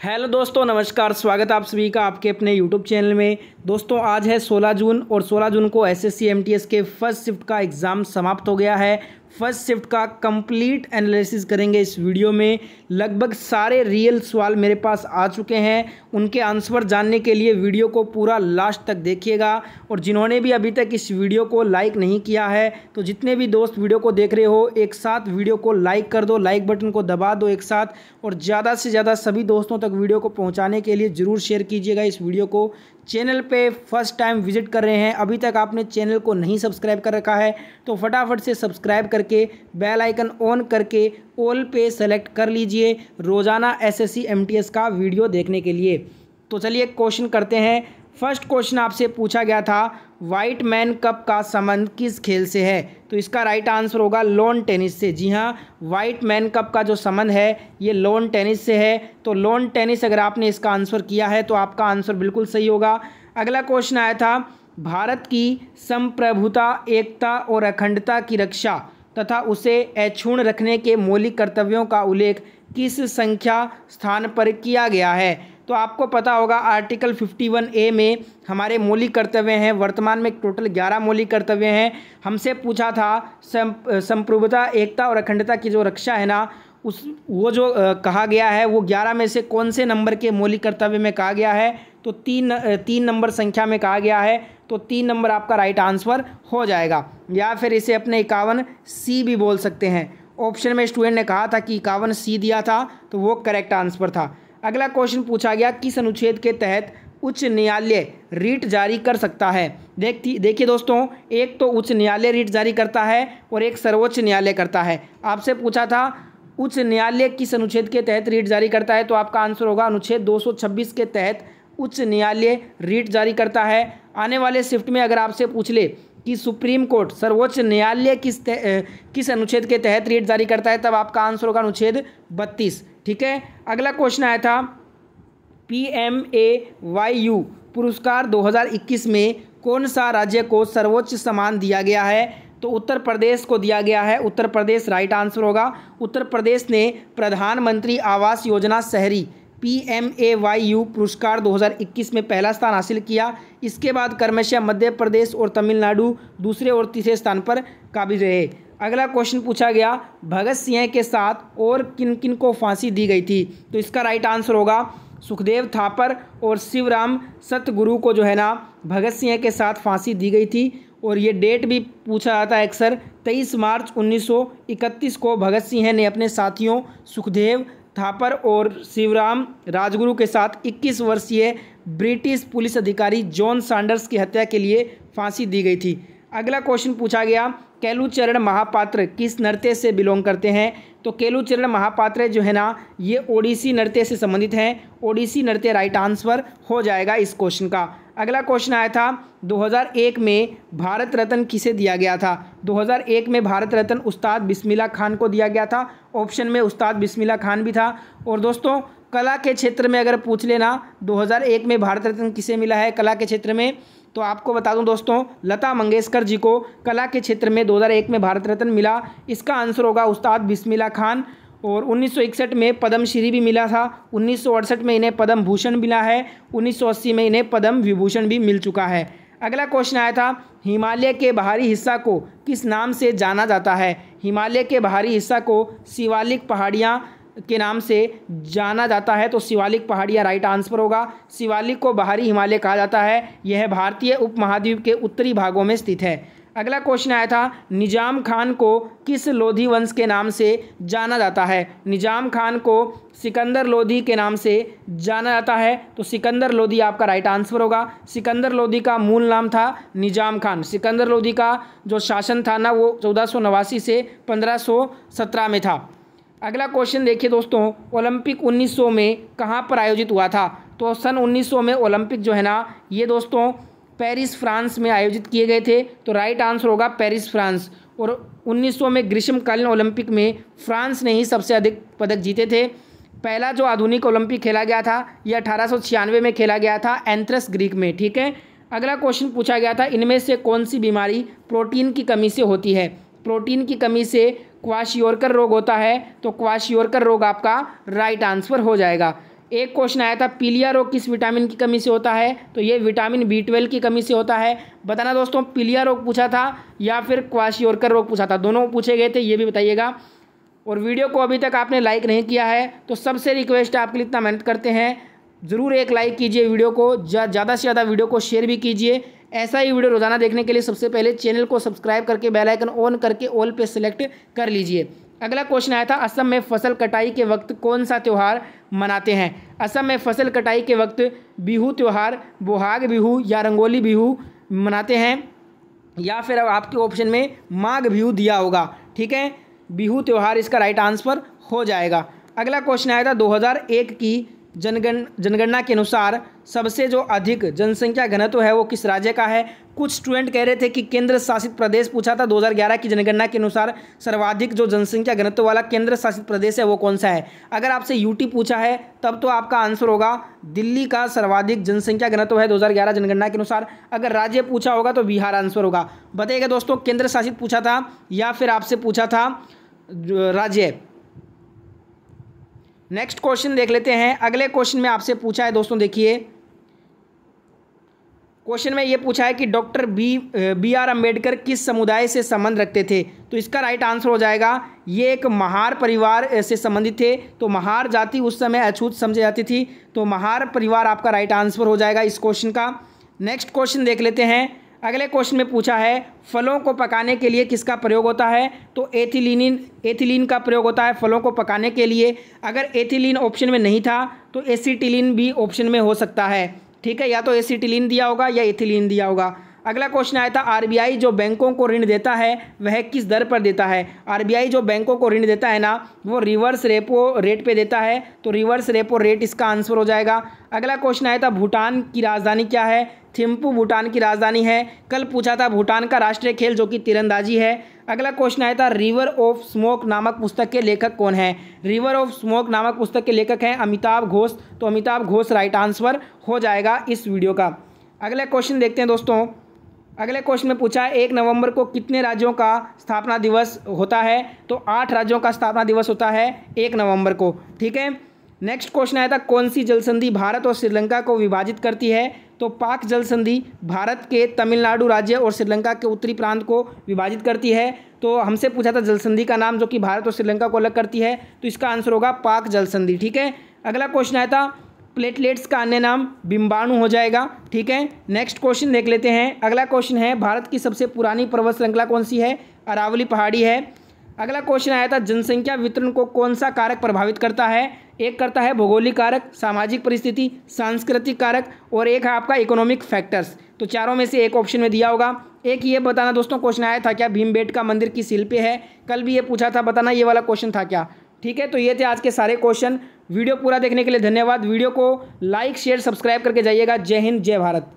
Hello दोस्तों, नमस्कार, स्वागत आप सभी का आपके अपने यूट्यूब चैनल में। दोस्तों, आज है 16 जून और 16 जून को एसएससी एस के फ़र्स्ट शिफ्ट का एग्ज़ाम समाप्त हो गया है। फ़र्स्ट शिफ्ट का कंप्लीट एनालिसिस करेंगे इस वीडियो में। लगभग सारे रियल सवाल मेरे पास आ चुके हैं। उनके आंसर जानने के लिए वीडियो को पूरा लास्ट तक देखिएगा। और जिन्होंने भी अभी तक इस वीडियो को लाइक नहीं किया है तो जितने भी दोस्त वीडियो को देख रहे हो, एक साथ वीडियो को लाइक कर दो लाइक बटन को दबा दो एक साथ। और ज़्यादा से ज़्यादा सभी दोस्तों तक वीडियो को पहुँचाने के लिए ज़रूर शेयर कीजिएगा इस वीडियो को। चैनल पे फ़र्स्ट टाइम विज़िट कर रहे हैं, अभी तक आपने चैनल को नहीं सब्सक्राइब कर रखा है तो फटाफट से सब्सक्राइब करके बेल आइकन ऑन करके ऑल पे सेलेक्ट कर लीजिए रोज़ाना एसएससी एमटीएस का वीडियो देखने के लिए। तो चलिए क्वेश्चन करते हैं फ़र्स्ट क्वेश्चन आपसे पूछा गया था वाइट मैन कप का संबंध किस खेल से है? तो इसका राइट आंसर होगा लॉन टेनिस से। जी हाँ वाइट मैन कप का जो संबंध है, ये लॉन टेनिस से है। तो लॉन टेनिस अगर आपने इसका आंसर किया है तो आपका आंसर बिल्कुल सही होगा। अगला क्वेश्चन आया था, भारत की संप्रभुता, एकता और अखंडता की रक्षा तथा उसे अक्षुण रखने के मौलिक कर्तव्यों का उल्लेख किस संख्या स्थान पर किया गया है? तो आपको पता होगा आर्टिकल 51 ए में हमारे मौलिक कर्तव्य हैं। वर्तमान में टोटल 11 मौलिक कर्तव्य हैं। हमसे पूछा था संप्रभुता एकता और अखंडता की जो रक्षा है ना उस वो जो आ, कहा गया है वो 11 में से कौन से नंबर के मौलिक कर्तव्य में कहा गया है? तो तीन तीन नंबर संख्या में कहा गया है तो तीन नंबर आपका राइट आंसर हो जाएगा। या फिर इसे अपने इक्यावन सी भी बोल सकते हैं। ऑप्शन में स्टूडेंट ने कहा था कि इक्यावन सी दिया था तो वो करेक्ट आंसर था। अगला क्वेश्चन पूछा गया, किस अनुच्छेद के तहत उच्च न्यायालय रीट जारी कर सकता है? देखती देखिए दोस्तों, एक तो उच्च न्यायालय रीट जारी करता है और एक सर्वोच्च न्यायालय करता है। आपसे पूछा था, उच्च न्यायालय किस अनुच्छेद के तहत रीट जारी करता है? तो आपका आंसर होगा, अनुच्छेद 226 के तहत उच्च न्यायालय रीट जारी करता है। आने वाले शिफ्ट में अगर आपसे पूछ ले कि सुप्रीम कोर्ट सर्वोच्च न्यायालय किस किस अनुच्छेद के तहत रीट जारी करता है, तब आपका आंसर होगा अनुच्छेद बत्तीस। ठीक है? अगला क्वेश्चन आया था P M A Y U पुरस्कार 2021 में कौन सा राज्य को सर्वोच्च सम्मान दिया गया है? तो उत्तर प्रदेश को दिया गया है। उत्तर प्रदेश राइट आंसर होगा। उत्तर प्रदेश ने प्रधानमंत्री आवास योजना शहरी P M A Y U पुरस्कार 2021 में पहला स्थान हासिल किया। इसके बाद क्रमशः मध्य प्रदेश और तमिलनाडु दूसरे और तीसरे स्थान पर काबिज रहे। अगला क्वेश्चन पूछा गया, भगत सिंह के साथ और किन किन को फांसी दी गई थी? तो इसका राइट आंसर होगा सुखदेव थापर और शिवराम सतगुरु को जो है ना, भगत सिंह के साथ फांसी दी गई थी। और ये डेट भी पूछा जाता है अक्सर, तेईस मार्च 1931 को भगत सिंह ने अपने साथियों सुखदेव थापर और शिवराम राजगुरु के साथ 21 वर्षीय ब्रिटिश पुलिस अधिकारी जॉन सैंडर्स की हत्या के लिए फांसी दी गई थी। अगला क्वेश्चन पूछा गया केलुचरण महापात्र किस नृत्य से बिलोंग करते हैं? तो केलुचरण महापात्र जो है ना, ये ओडिसी नृत्य से संबंधित हैं। ओडिसी नृत्य राइट आंसर हो जाएगा इस क्वेश्चन का। अगला क्वेश्चन आया था 2001 में भारत रत्न किसे दिया गया था? 2001 में भारत रत्न उस्ताद बिस्मिल्ला खान को दिया गया था। ऑप्शन में उस्ताद बिस्मिल्ला खान भी था। और दोस्तों, कला के क्षेत्र में अगर पूछ लेना 2001 में भारत रत्न किसे मिला है कला के क्षेत्र में? तो आपको बता दूँ दोस्तों, लता मंगेशकर जी को कला के क्षेत्र में 2001 में भारत रत्न मिला। इसका आंसर होगा उस्ताद बिस्मिल्ला खान। और 1961 में पद्मश्री भी मिला था। उन्नीस सौ अड़सठ में इन्हें पद्म भूषण मिला है। 1980 में इन्हें पद्म विभूषण भी मिल चुका है। अगला क्वेश्चन आया था, हिमालय के बाहरी हिस्सा को किस नाम से जाना जाता है? हिमालय के बाहरी हिस्सा को शिवालिक पहाड़ियाँ के नाम से जाना जाता है। तो शिवालिक पहाड़ियाँ राइट आंसर होगा। शिवालिक को बाहरी हिमालय कहा जाता है। यह भारतीय उपमहाद्वीप के उत्तरी भागों में स्थित है। अगला क्वेश्चन आया था, निज़ाम खान को किस लोधी वंश के नाम से जाना जाता है? निज़ाम खान को सिकंदर लोधी के नाम से जाना जाता है। तो सिकंदर लोधी आपका राइट आंसर होगा। सिकंदर लोधी का मूल नाम था निज़ाम खान। सिकंदर लोधी का जो शासन था ना, वो चौदह से पंद्रह में था। अगला क्वेश्चन देखिए दोस्तों, ओलंपिक 1900 में कहाँ पर आयोजित हुआ था? तो सन 1900 में ओलंपिक जो है ना, ये दोस्तों पेरिस, फ्रांस में आयोजित किए गए थे तो राइट आंसर होगा पेरिस, फ्रांस। और 1900 में ग्रीष्मकालीन ओलंपिक में फ्रांस ने ही सबसे अधिक पदक जीते थे। पहला जो आधुनिक ओलंपिक खेला गया था, यह अठारह सौ छियानवे में खेला गया था एंथ्रस, ग्रीक में, ठीक है? अगला क्वेश्चन पूछा गया था, इनमें से कौन सी बीमारी प्रोटीन की कमी से होती है? प्रोटीन की कमी से क्वाशियोरकर रोग होता है तो क्वाशियोरकर रोग आपका राइट आंसर हो जाएगा। एक क्वेश्चन आया था, पीलिया रोग किस विटामिन की कमी से होता है? तो ये विटामिन बी ट्वेल्व की कमी से होता है। बताना दोस्तों, पीलिया रोग पूछा था या फिर क्वाशियोरकर रोग पूछा था? दोनों पूछे गए थे, ये भी बताइएगा। और वीडियो को अभी तक आपने लाइक नहीं किया है तो सबसे रिक्वेस्ट है, आपके लिए इतना मेहनत करते हैं। ज़रूर एक लाइक कीजिए वीडियो को ज़्यादा से ज़्यादा वीडियो को शेयर भी कीजिए। ऐसा ही वीडियो रोज़ाना देखने के लिए सबसे पहले चैनल को सब्सक्राइब करके बेल आइकन ऑन करके ऑल पे सेलेक्ट कर लीजिए। अगला क्वेश्चन आया था, असम में फ़सल कटाई के वक्त कौन सा त्यौहार मनाते हैं? असम में फ़सल कटाई के वक्त बिहू त्यौहार, बोहाग बिहू या रंगोली बिहू मनाते हैं? या फिर अब आपके ऑप्शन में माघ बिहू दिया होगा, ठीक है? बिहू त्यौहार, इसका राइट आंसर हो जाएगा। अगला क्वेश्चन आया था 2001 की जनगण, जनगणना के अनुसार सबसे जो अधिक जनसंख्या घनत्व है वो किस राज्य का है? कुछ स्टूडेंट कह रहे थे कि केंद्र शासित प्रदेश पूछा था 2011 की जनगणना के अनुसार सर्वाधिक जो जनसंख्या घनत्व वाला केंद्र शासित प्रदेश है वो कौन सा है? अगर आपसे यूटी पूछा है, तब तो आपका आंसर होगा, दिल्ली का सर्वाधिक जनसंख्या घनत्व है दो हज़ार ग्यारह जनगणना के अनुसार। अगर राज्य पूछा होगा तो बिहार आंसर होगा। बताइएगा दोस्तों, केंद्र शासित पूछा था या फिर आपसे पूछा था, राज्य? नेक्स्ट क्वेश्चन देख लेते हैं। अगले क्वेश्चन में आपसे पूछा है दोस्तों, देखिए। क्वेश्चन में ये पूछा है कि doctor B B R Ambedkar किस समुदाय से संबंध रखते थे? तो इसका राइट आंसर हो जाएगा, ये एक महार परिवार से संबंधित थे। तो महार जाति उस समय अछूत समझी जाती थी। तो महार परिवार आपका राइट आंसर हो जाएगा इस क्वेश्चन का। नेक्स्ट क्वेश्चन देख लेते हैं। अगले क्वेश्चन में पूछा है, फलों को पकाने के लिए किसका प्रयोग होता है? तो एथिलीन एथिलीन का प्रयोग होता है फलों को पकाने के लिए। अगर एथिलीन ऑप्शन में नहीं था तो एसिटिलीन भी ऑप्शन में हो सकता है। ठीक है, या तो एसीटिलीन दिया होगा या एथिलीन दिया होगा। अगला क्वेश्चन आया था, आरबीआई जो बैंकों को ऋण देता है, वह किस दर पर देता है? आरबीआई जो बैंकों को ऋण देता है ना, वो रिवर्स रेपो रेट पे देता है। तो रिवर्स रेपो रेट इसका आंसर हो जाएगा। अगला क्वेश्चन आया था, भूटान की राजधानी क्या है? थिम्पू भूटान की राजधानी है। कल पूछा था भूटान का राष्ट्रीय खेल जो कि तीरंदाजी है। अगला क्वेश्चन आया था रिवर ऑफ़ स्मोक नामक पुस्तक के लेखक कौन है? रिवर ऑफ़ स्मोक नामक पुस्तक के लेखक हैं अमिताभ घोष। तो अमिताभ घोष राइट आंसर हो जाएगा इस वीडियो का। अगला क्वेश्चन देखते हैं दोस्तों। अगले क्वेश्चन में पूछा है, एक नवंबर को कितने राज्यों का स्थापना दिवस होता है? तो आठ राज्यों का स्थापना दिवस होता है एक नवंबर को। ठीक है? नेक्स्ट क्वेश्चन आया था, कौन सी जल संधि भारत और श्रीलंका को विभाजित करती है? तो पाक जल संधि भारत के तमिलनाडु राज्य और श्रीलंका के उत्तरी प्रांत को विभाजित करती है। तो हमसे पूछा था जल संधि का नाम जो कि भारत और श्रीलंका को अलग करती है तो इसका आंसर होगा पाक जल संधि, ठीक है? अगला क्वेश्चन आया था, प्लेटलेट्स का अन्य नाम बिम्बाणु हो जाएगा, ठीक है? नेक्स्ट क्वेश्चन देख लेते हैं। अगला क्वेश्चन है, भारत की सबसे पुरानी पर्वत श्रृंखला कौन सी है? अरावली पहाड़ी है। अगला क्वेश्चन आया था, जनसंख्या वितरण को कौन सा कारक प्रभावित करता है? एक करता है भौगोलिक कारक, सामाजिक परिस्थिति, सांस्कृतिक कारक और एक है आपका इकोनॉमिक फैक्टर्स तो चारों में से एक ऑप्शन में दिया होगा। एक ये बताना दोस्तों क्वेश्चन आया था क्या भीमबेट का मंदिर की शिल्पे है? कल भी ये पूछा था, बताना ये वाला क्वेश्चन था क्या? ठीक है तो ये थे आज के सारे क्वेश्चन वीडियो पूरा देखने के लिए धन्यवाद। वीडियो को लाइक शेयर सब्सक्राइब करके जाइएगा। जय हिंद, जय भारत।